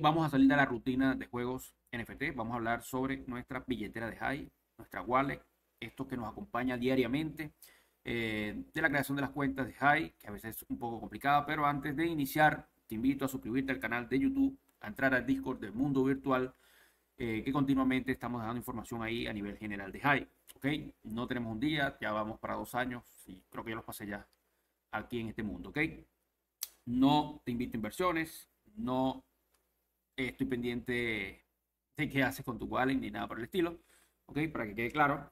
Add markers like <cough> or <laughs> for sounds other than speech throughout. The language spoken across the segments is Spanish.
vamos a salir de la rutina de juegos NFT. Vamos a hablar sobre nuestra billetera de High, nuestra wallet, esto que nos acompaña diariamente, eh, de la creación de las cuentas de High, que a veces es un poco complicada, pero antes de iniciar, te invito a suscribirte al canal de YouTube, a entrar al Discord del mundo virtual, eh, que continuamente estamos dando información ahí a nivel general de High. ¿Ok? No tenemos un día, ya vamos para dos años y creo que ya los pasé ya aquí en este mundo. ¿Ok? No te invito a inversiones, no estoy pendiente de qué haces con tu wallet ni nada por el estilo. ¿Ok? Para que quede claro,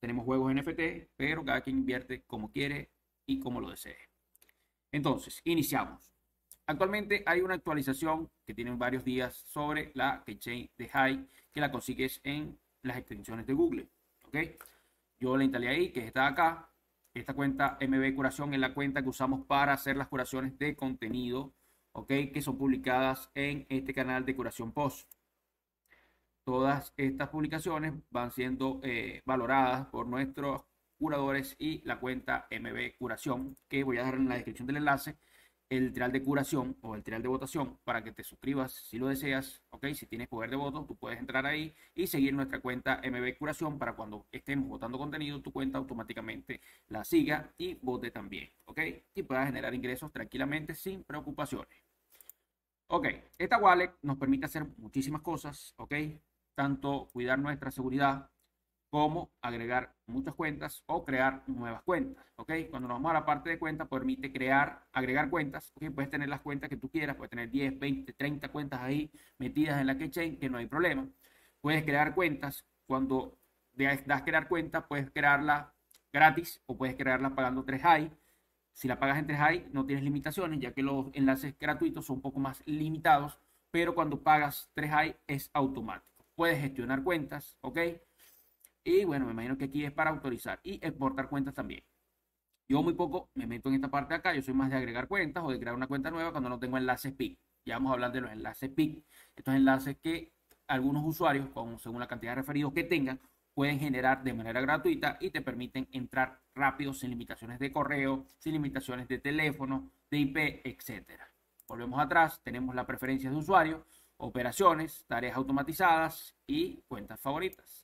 tenemos juegos NFT, pero cada quien invierte como quiere y como lo desee. Entonces, iniciamos. Actualmente hay una actualización que tiene varios días sobre la keychain de High que la consigues en las extensiones de Google. ¿Ok? Yo la instalé ahí, que está acá. Esta cuenta MB Curación es la cuenta que usamos para hacer las curaciones de contenido ¿ok? Que son publicadas en este canal de Curación Post. Todas estas publicaciones van siendo eh, valoradas por nuestros curadores y la cuenta MB Curación, que voy a dejar en la descripción del enlace el trial de curación o el trial de votación para que te suscribas si lo deseas, ok, si tienes poder de voto, tú puedes entrar ahí y seguir nuestra cuenta MB Curación para cuando estemos votando contenido, tu cuenta automáticamente la siga y vote también, ok, y puedas generar ingresos tranquilamente sin preocupaciones. Ok, esta wallet nos permite hacer muchísimas cosas, ok, tanto cuidar nuestra seguridad como agregar muchas cuentas o crear nuevas cuentas, ¿ok? Cuando nos vamos a la parte de cuentas, permite crear, agregar cuentas, ¿ok? Puedes tener las cuentas que tú quieras, puedes tener 10, 20, 30 cuentas ahí metidas en la keychain, que no hay problema. Puedes crear cuentas, cuando das crear cuentas, puedes crearla gratis o puedes crearla pagando 3 high. Si la pagas en 3 high, no tienes limitaciones, ya que los enlaces gratuitos son un poco más limitados, pero cuando pagas 3 high es automático. Puedes gestionar cuentas, ¿ok? Y bueno, me imagino que aquí es para autorizar y exportar cuentas también. Yo muy poco me meto en esta parte de acá. Yo soy más de agregar cuentas o de crear una cuenta nueva cuando no tengo enlaces PIC. Ya vamos a hablar de los enlaces PIC. Estos enlaces que algunos usuarios, según la cantidad de referidos que tengan, pueden generar de manera gratuita y te permiten entrar rápido sin limitaciones de correo, sin limitaciones de teléfono, de IP, etc. Volvemos atrás, tenemos las preferencias de usuario, operaciones, tareas automatizadas y cuentas favoritas.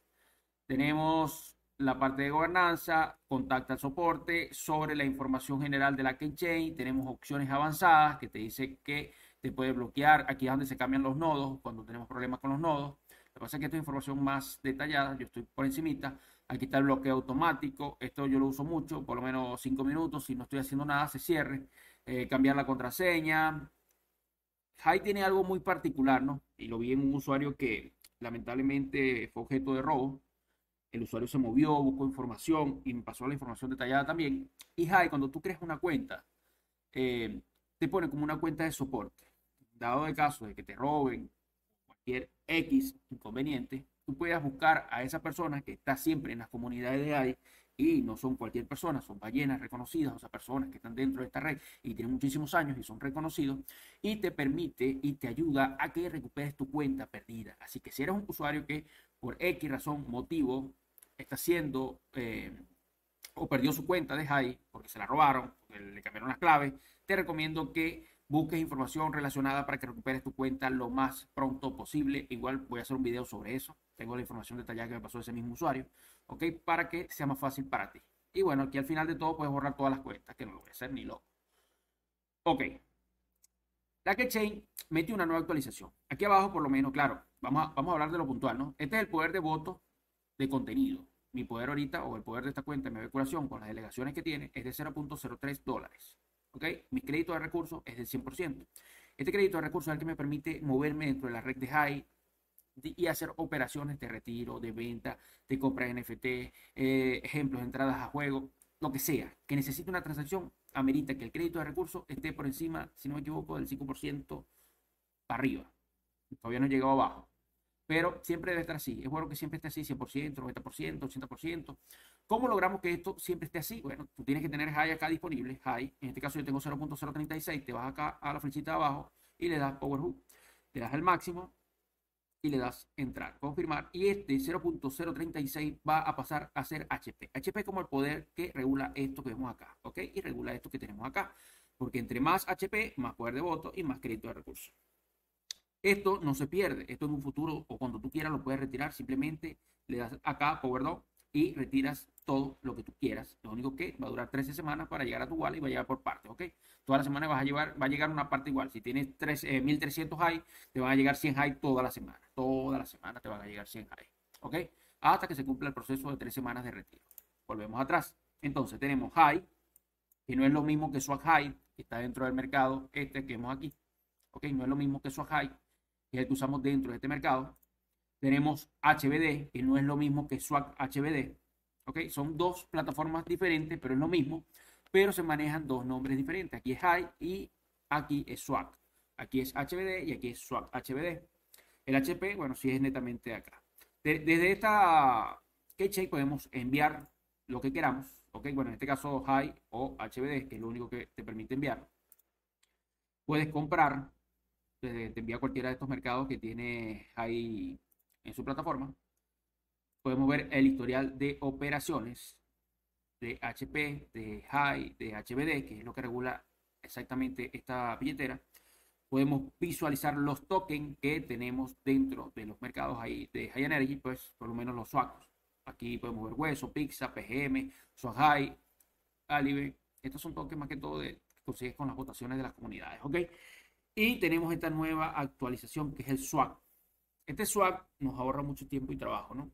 Tenemos la parte de gobernanza, contacta al soporte sobre la información general de la keychain. Tenemos opciones avanzadas que te dice que te puede bloquear. Aquí es donde se cambian los nodos cuando tenemos problemas con los nodos. Lo que pasa es que esta es información más detallada. Yo estoy por encimita. Aquí está el bloqueo automático. Esto yo lo uso mucho, por lo menos 5 minutos. Si no estoy haciendo nada, se cierre. Eh, cambiar la contraseña. High tiene algo muy particular, ¿no? Y lo vi en un usuario que lamentablemente fue objeto de robo el usuario se movió, buscó información y me pasó la información detallada también. Y Jai, cuando tú creas una cuenta, eh, te pone como una cuenta de soporte. Dado el caso de que te roben cualquier X inconveniente, tú puedes buscar a esa persona que está siempre en las comunidades de AI y no son cualquier persona, son ballenas reconocidas, o sea, personas que están dentro de esta red y tienen muchísimos años y son reconocidos, y te permite y te ayuda a que recuperes tu cuenta perdida. Así que si eres un usuario que por X razón, motivo, está haciendo eh, o perdió su cuenta de High porque se la robaron, le cambiaron las claves, te recomiendo que busques información relacionada para que recuperes tu cuenta lo más pronto posible. Igual voy a hacer un video sobre eso. Tengo la información detallada que me pasó ese mismo usuario, ¿ok? Para que sea más fácil para ti. Y bueno, aquí al final de todo puedes borrar todas las cuentas, que no lo voy a hacer ni loco. Ok. La Keychain mete una nueva actualización. Aquí abajo, por lo menos, claro, vamos vamos a hablar de lo puntual, ¿no? Este es el poder de voto de contenido mi poder ahorita o el poder de esta cuenta de mi curación con las delegaciones que tiene es de 0.03 dólares. ¿Ok? Mi crédito de recursos es del 100%. Este crédito de recursos es el que me permite moverme dentro de la red de High y hacer operaciones de retiro, de venta, de compra de NFT, eh, ejemplos, entradas a juego, lo que sea. Que necesite una transacción, amerita que el crédito de recursos esté por encima, si no me equivoco, del 5% para arriba. Todavía no he llegado abajo pero siempre debe estar así. Es bueno que siempre esté así, 100%, 90%, 80%. ¿Cómo logramos que esto siempre esté así? Bueno, tú tienes que tener High acá disponible. High, en este caso yo tengo 0.036, te vas acá a la flechita de abajo y le das Power Hook. Le das el máximo y le das entrar, confirmar. Y este 0.036 va a pasar a ser HP. HP como el poder que regula esto que vemos acá, ¿ok? Y regula esto que tenemos acá. Porque entre más HP, más poder de voto y más crédito de recursos. Esto no se pierde. Esto en un futuro o cuando tú quieras lo puedes retirar. Simplemente le das acá Power Dog y retiras todo lo que tú quieras. Lo único que va a durar 13 semanas para llegar a tu wallet y va a llegar por partes, ¿ok? Toda la semana vas a llevar, va a llegar una parte igual. Si tienes 3, 1300 high, te van a llegar 100 high toda la semana. Toda la semana te van a llegar 100 high, ¿ok? Hasta que se cumpla el proceso de 3 semanas de retiro. Volvemos atrás. Entonces tenemos high, que no es lo mismo que swag high, que está dentro del mercado este que vemos aquí. ¿Ok? No es lo mismo que swag high, que es que usamos dentro de este mercado. Tenemos HBD, que no es lo mismo que swag HBD. ¿Ok? Son dos plataformas diferentes, pero es lo mismo. Pero se manejan dos nombres diferentes. Aquí es high y aquí es swag. Aquí es HBD y aquí es swag HBD. El HP, bueno, sí es netamente acá. Desde esta keychain podemos enviar lo que queramos. Ok, bueno, en este caso high o HBD, que es lo único que te permite enviar. Puedes comprar, te envía cualquiera de estos mercados que tiene high en su plataforma. Podemos ver el historial de operaciones de HP, de High, de HBD, que es lo que regula exactamente esta billetera. Podemos visualizar los tokens que tenemos dentro de los mercados ahí de High Energy, pues por lo menos los SWACs. Aquí podemos ver Hueso, Pizza, PGM, High, Alibe. Estos son tokens más que todo de, que consigues con las votaciones de las comunidades, ¿ok? Y tenemos esta nueva actualización que es el swap. Este swap nos ahorra mucho tiempo y trabajo, ¿no?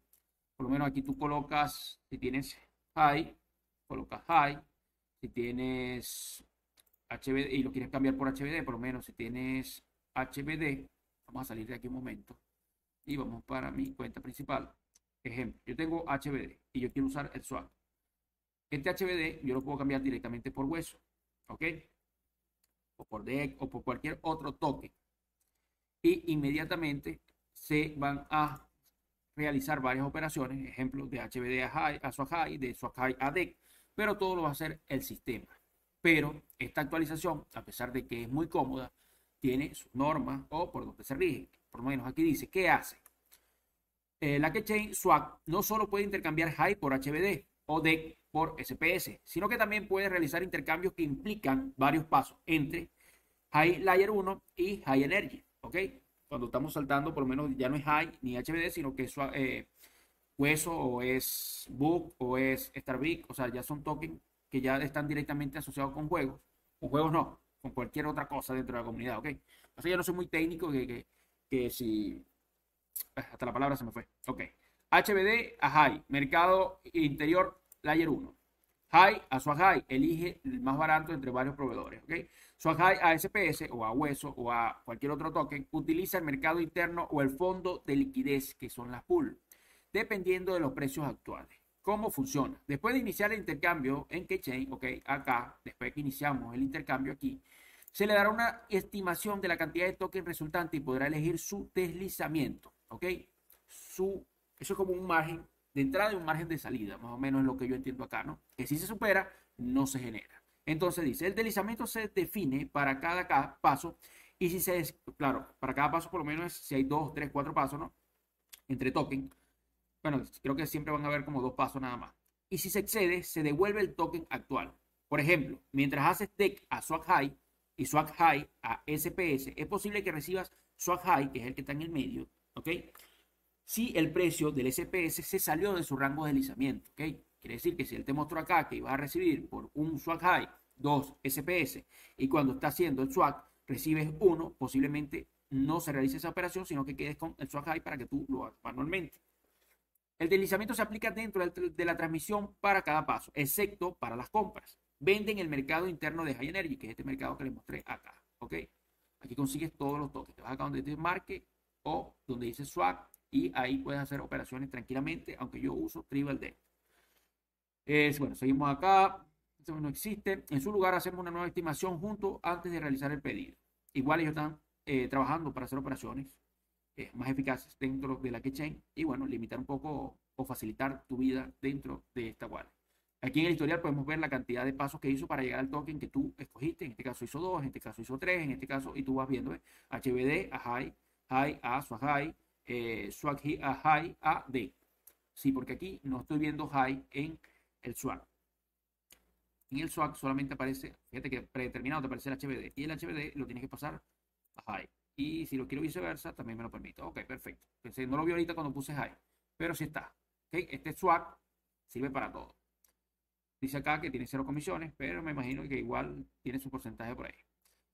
Por lo menos aquí tú colocas, si tienes high, colocas high. Si tienes HBD y lo quieres cambiar por HBD, por lo menos si tienes HBD, vamos a salir de aquí un momento y vamos para mi cuenta principal. Ejemplo, yo tengo HBD y yo quiero usar el swap. Este HBD yo lo puedo cambiar directamente por hueso, ¿ok? O por DEC o por cualquier otro toque. Y inmediatamente se van a realizar varias operaciones, ejemplos de HBD a, high, a high, de swap high a DEC, pero todo lo va a hacer el sistema. Pero esta actualización, a pesar de que es muy cómoda, tiene sus normas o por donde se rige. Por lo menos aquí dice, ¿qué hace? Eh, la Keychain Swap no solo puede intercambiar high por HBD o DEC por SPS, sino que también puede realizar intercambios que implican varios pasos entre High Layer 1 y High Energy. ¿Ok? Cuando estamos saltando, por lo menos ya no es High ni HBD, sino que es eh, Hueso o es Book o es Starbeak. O sea, ya son tokens que ya están directamente asociados con juegos. Con juegos no, con cualquier otra cosa dentro de la comunidad. ¿Ok? Yo no soy muy técnico que, que, que si hasta la palabra se me fue. Ok. HBD a High, mercado interior Layer 1. High a Swag High, elige el más barato entre varios proveedores. ¿ok? Swag High a SPS o a Hueso o a cualquier otro token, utiliza el mercado interno o el fondo de liquidez, que son las pool, dependiendo de los precios actuales. ¿Cómo funciona? Después de iniciar el intercambio en Keychain, ok, acá, después que iniciamos el intercambio aquí, se le dará una estimación de la cantidad de tokens resultante y podrá elegir su deslizamiento. ¿ok? Su, eso es como un margen de entrada y un margen de salida, más o menos es lo que yo entiendo acá, ¿no? Que si se supera, no se genera. Entonces dice, el deslizamiento se define para cada, paso y si se, claro, para cada paso por lo menos si hay dos, tres, cuatro pasos, ¿no? Entre token. Bueno, creo que siempre van a haber como dos pasos nada más. Y si se excede, se devuelve el token actual. Por ejemplo, mientras haces deck a swag high y swag high a SPS, es posible que recibas swag high, que es el que está en el medio, ¿ok? Si el precio del SPS se salió de su rango de deslizamiento, ¿ok? Quiere decir que si él te mostró acá que iba a recibir por un swag high dos SPS y cuando está haciendo el swag recibes uno, posiblemente no se realice esa operación, sino que quedes con el swag high para que tú lo hagas manualmente. El deslizamiento se aplica dentro de la transmisión para cada paso, excepto para las compras. Venden el mercado interno de High Energy, que es este mercado que les mostré acá. ¿Ok? Aquí consigues todos los toques. Te vas acá donde te marque o donde dice swag y ahí puedes hacer operaciones tranquilamente, aunque yo uso Tribal Deck. Es, bueno, seguimos acá. Esto no existe. En su lugar hacemos una nueva estimación junto antes de realizar el pedido. Igual ellos están eh, trabajando para hacer operaciones eh, más eficaces dentro de la keychain y bueno, limitar un poco o facilitar tu vida dentro de esta wallet. Aquí en el historial podemos ver la cantidad de pasos que hizo para llegar al token que tú escogiste. En este caso hizo dos, en este caso hizo tres, en este caso, y tú vas viendo HBD a high, high a swag high, eh, swag a high a D. Sí, porque aquí no estoy viendo high en el swag. En el swag solamente aparece, fíjate que predeterminado te aparece el HBD y el HBD lo tienes que pasar a high. Y si lo quiero viceversa, también me lo permite. Ok, perfecto. Pensé, no lo vi ahorita cuando puse high, pero sí está. Okay, este swap sirve para todo. Dice acá que tiene cero comisiones, pero me imagino que igual tiene su porcentaje por ahí.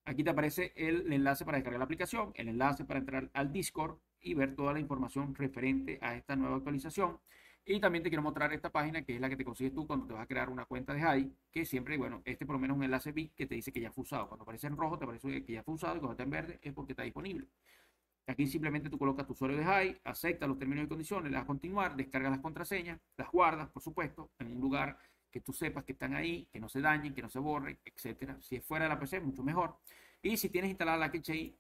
Aquí te aparece el enlace para descargar la aplicación, el enlace para entrar al Discord y ver toda la información referente a esta nueva actualización. Y también te quiero mostrar esta página que es la que te consigues tú cuando te vas a crear una cuenta de HAI, que siempre, bueno, este por lo menos es un enlace BIC que te dice que ya fue usado. Cuando aparece en rojo te aparece que ya fue usado y cuando está en verde es porque está disponible. Aquí simplemente tú colocas tu usuario de HAI, aceptas los términos y condiciones, le das a continuar, descargas las contraseñas, las guardas, por supuesto, en un lugar que tú sepas que están ahí, que no se dañen, que no se borren, etcétera. Si es fuera de la PC, mucho mejor. Y si tienes instalada la KCI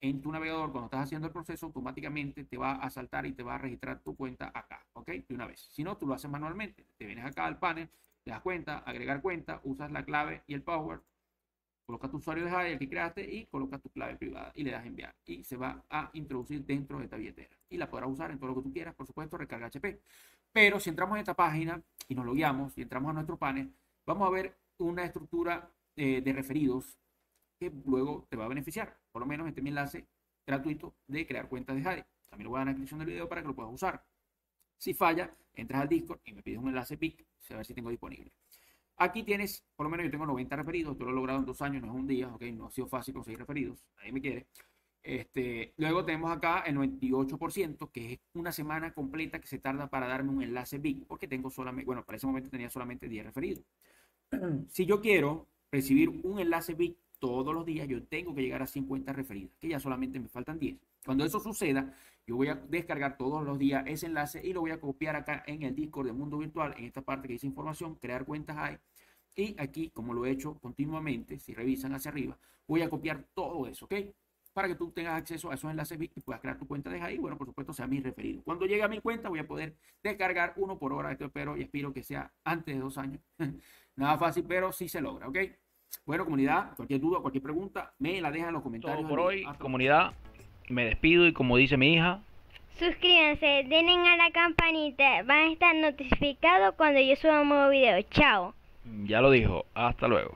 en tu navegador, cuando estás haciendo el proceso, automáticamente te va a saltar y te va a registrar tu cuenta acá, ¿ok? De una vez. Si no, tú lo haces manualmente. Te vienes acá al panel, te das cuenta, agregar cuenta, usas la clave y el power, colocas tu usuario de Jai, el que creaste, y colocas tu clave privada y le das enviar. Y se va a introducir dentro de esta billetera. Y la podrás usar en todo lo que tú quieras, por supuesto, recarga HP. Pero si entramos en esta página y nos logueamos y entramos a nuestro panel, vamos a ver una estructura eh, de referidos que luego te va a beneficiar. Por lo menos este es mi enlace gratuito de crear cuentas de Jade. También lo voy a dar en la descripción del video para que lo puedas usar. Si falla, entras al Discord y me pides un enlace PIC, a ver si tengo disponible. Aquí tienes, por lo menos yo tengo 90 referidos, esto lo he logrado en dos años, no es un día, ok, no ha sido fácil conseguir referidos, nadie me quiere. Este, luego tenemos acá el 98%, que es una semana completa que se tarda para darme un enlace BIC, porque tengo solamente, bueno, para ese momento tenía solamente 10 referidos. Si yo quiero recibir un enlace BIC todos los días yo tengo que llegar a 50 referidas, que ya solamente me faltan 10. Cuando eso suceda, yo voy a descargar todos los días ese enlace y lo voy a copiar acá en el Discord de Mundo Virtual, en esta parte que dice información, crear cuentas hay. Y aquí, como lo he hecho continuamente, si revisan hacia arriba, voy a copiar todo eso, ¿ok? Para que tú tengas acceso a esos enlaces y puedas crear tu cuenta de ahí. Bueno, por supuesto, sea mi referido. Cuando llegue a mi cuenta, voy a poder descargar uno por hora. Esto espero y espero que sea antes de dos años. <laughs> Nada fácil, pero sí se logra, ¿ok? Bueno, comunidad, cualquier duda, cualquier pregunta, me la dejan en los comentarios. Todo por hoy, comunidad, me despido y como dice mi hija, suscríbanse, denle a la campanita, van a estar notificados cuando yo suba un nuevo video. Chao. Ya lo dijo, hasta luego.